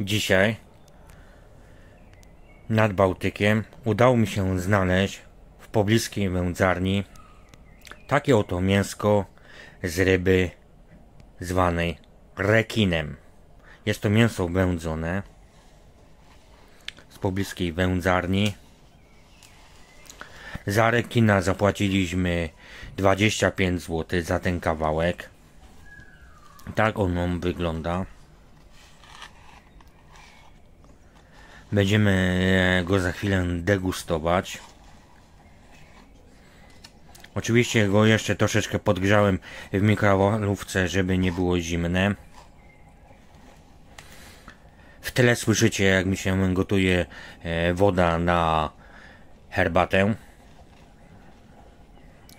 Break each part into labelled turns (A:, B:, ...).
A: Dzisiaj nad Bałtykiem udało mi się znaleźć w pobliskiej wędzarni takie oto mięsko z ryby zwanej rekinem. Jest to mięso wędzone z pobliskiej wędzarni. Za rekina zapłaciliśmy 25 zł za ten kawałek. Tak on wygląda. Będziemy go za chwilę degustować. Oczywiście go jeszcze troszeczkę podgrzałem w mikrofalówce, żeby nie było zimne. W tle słyszycie, jak mi się gotuje e, woda na herbatę.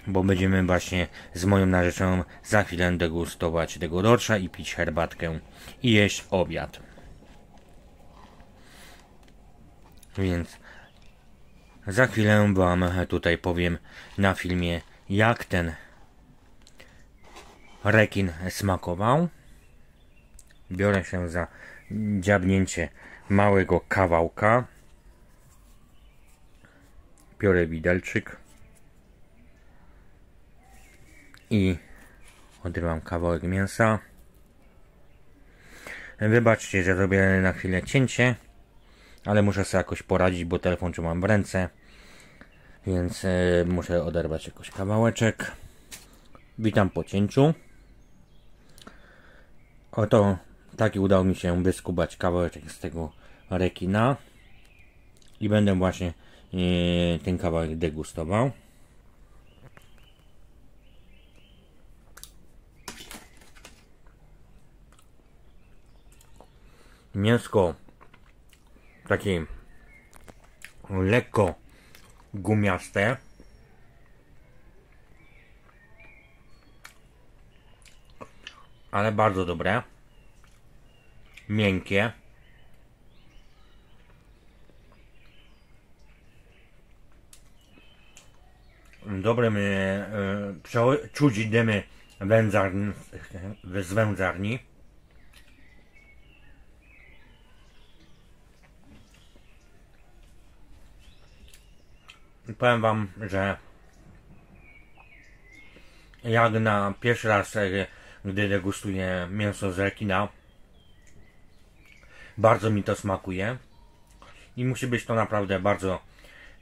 A: Bo będziemy właśnie z moją narzeczoną za chwilę degustować tego dorsza i pić herbatkę i jeść obiad. Więc za chwilę Wam tutaj powiem na filmie, jak ten rekin smakował. Biorę się za dziabnięcie małego kawałka. Biorę widelczyk i odrywam kawałek mięsa. Wybaczcie, że zrobię na chwilę cięcie ale muszę sobie jakoś poradzić, bo telefon trzymam w ręce, więc e, muszę oderwać jakoś kawałeczek. Witam po cięciu. Oto taki udało mi się wyskubać kawałeczek z tego rekina i będę właśnie e, ten kawałek degustował. Mięsko takie lekko gumiaste. Ale bardzo dobre. Miękkie. Dobre mnie e, czuć z wędzarni. Powiem wam, że jak na pierwszy raz, e, gdy degustuję mięso z rekina, bardzo mi to smakuje i musi być to naprawdę bardzo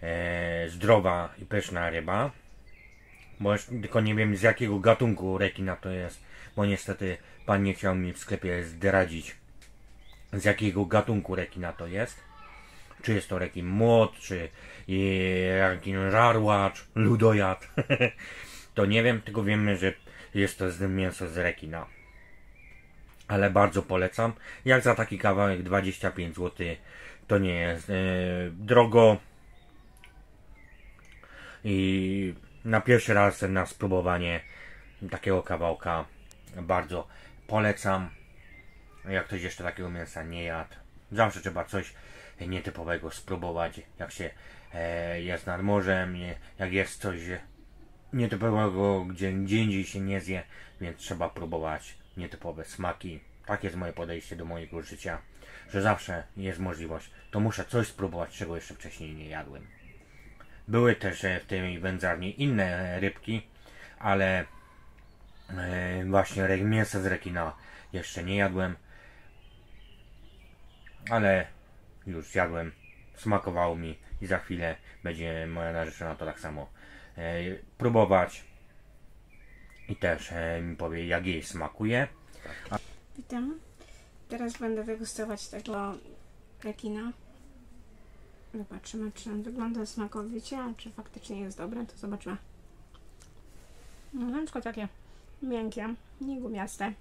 A: e, zdrowa i pyszna ryba bo tylko nie wiem z jakiego gatunku rekina to jest bo niestety pan nie chciał mi w sklepie zdradzić z jakiego gatunku rekina to jest czy jest to rekin młot, czy rekin żarłacz, ludojad. to nie wiem, tylko wiemy, że jest to mięso z rekina. Ale bardzo polecam. Jak za taki kawałek 25 zł to nie jest e, drogo. I na pierwszy raz na spróbowanie takiego kawałka bardzo polecam. Jak ktoś jeszcze takiego mięsa nie jadł, zawsze trzeba coś nietypowego spróbować, jak się e, jest nad morzem, nie, jak jest coś nietypowego, gdzie gdzie indziej się nie zje, więc trzeba próbować nietypowe smaki. Tak jest moje podejście do mojego życia, że zawsze jest możliwość, to muszę coś spróbować, czego jeszcze wcześniej nie jadłem. Były też e, w tej wędzarni inne rybki, ale e, właśnie mięsa z rekina jeszcze nie jadłem. Ale już zjadłem, smakowało mi i za chwilę będzie moja narzeczona to tak samo e, próbować i też e, mi powie jak jej smakuje. A...
B: Witam. Teraz będę degustować tego rekina. Zobaczymy czy on wygląda smakowicie, a czy faktycznie jest dobre, to zobaczymy. No, przykład takie miękkie, niegumiaste.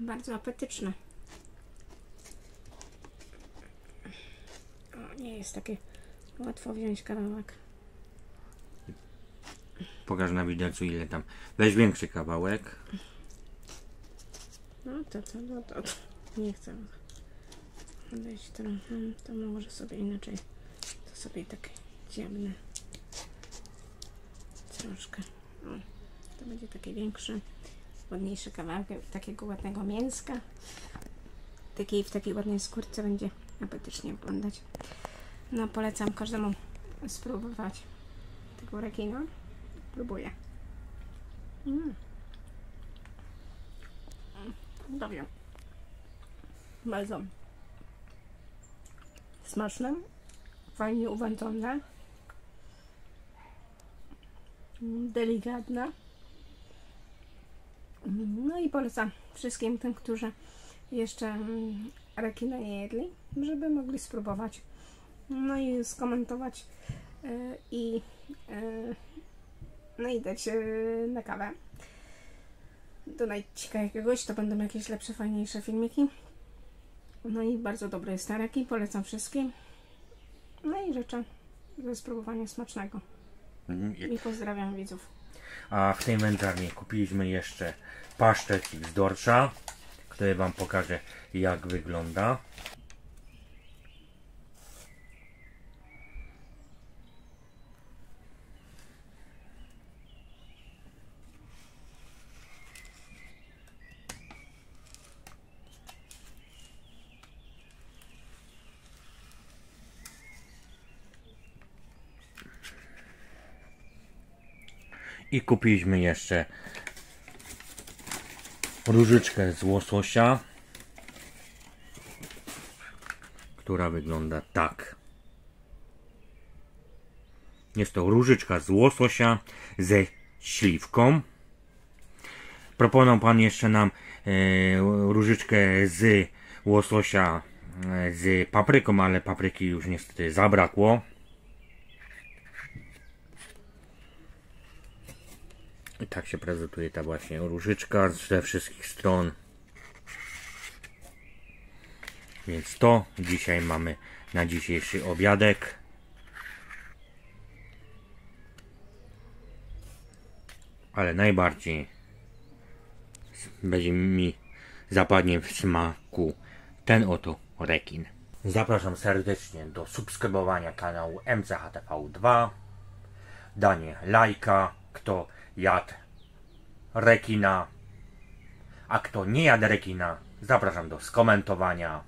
B: Bardzo apetyczne. Nie jest takie łatwo wziąć kawałek.
A: Pokaż na widelcu ile tam. Weź większy kawałek.
B: No to, to, no to, to. nie chcę odejść trochę, to może sobie inaczej, to sobie takie ciemne troszkę. O, to będzie taki większy, ładniejszy kawałek takiego ładnego mięska. Takiej, w takiej ładnej skórce będzie apetycznie wyglądać. No polecam każdemu spróbować tego rekina. Próbuję. Mm. Dobrze. Bardzo smaczne, fajnie uwędzone, Mm, delikatne. Mm, No i polecam wszystkim tym, którzy jeszcze mm, rekina nie jedli, żeby mogli spróbować. No i skomentować y, i y, no i dać y, na kawę. Donajdźcie jakiegoś, to będą jakieś lepsze, fajniejsze filmiki. No i bardzo ten rekin, polecam wszystkim. No i życzę ze spróbowania smacznego. I pozdrawiam widzów.
A: A w tej wędzarni kupiliśmy jeszcze pasztet z dorsza, który Wam pokażę jak wygląda. I kupiliśmy jeszcze różyczkę z łososia, która wygląda tak. Jest to różyczka z łososia ze śliwką. Proponował pan jeszcze nam e, różyczkę z łososia e, z papryką, ale papryki już niestety zabrakło. I tak się prezentuje ta właśnie różyczka ze wszystkich stron. Więc to dzisiaj mamy na dzisiejszy obiadek. Ale najbardziej będzie mi zapadnie w smaku ten oto rekin. Zapraszam serdecznie do subskrybowania kanału MCHTV2, danie lajka, kto jadł rekina, a kto nie jadł rekina, zapraszam do skomentowania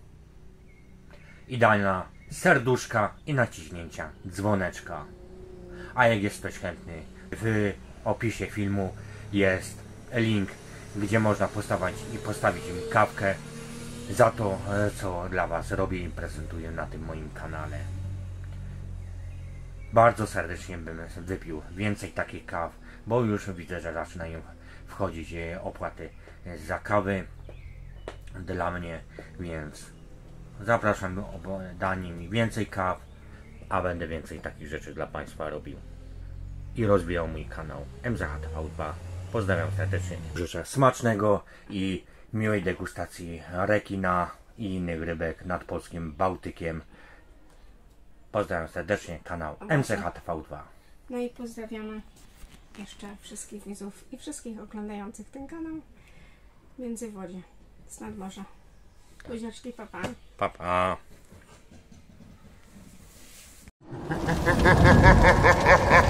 A: i dania serduszka i naciśnięcia dzwoneczka. A jak jest ktoś chętny, w opisie filmu jest link, gdzie można postawić i postawić mi kawkę za to, e, co dla Was robię i prezentuję na tym moim kanale. Bardzo serdecznie bym wypił więcej takich kaw, bo już widzę, że zaczynają wchodzić e, opłaty za kawy dla mnie, więc zapraszam do danie mi więcej kaw, a będę więcej takich rzeczy dla Państwa robił i rozwijał mój kanał MZHTV2. Pozdrawiam serdecznie. Życzę smacznego i miłej degustacji rekina i innych rybek nad polskim Bałtykiem. Pozdrawiam serdecznie kanał MCHTV2.
B: No i pozdrawiamy jeszcze wszystkich widzów i wszystkich oglądających ten kanał w Międzywodzie z nadmorza. Buziaczki, papa.
A: Pa, pa.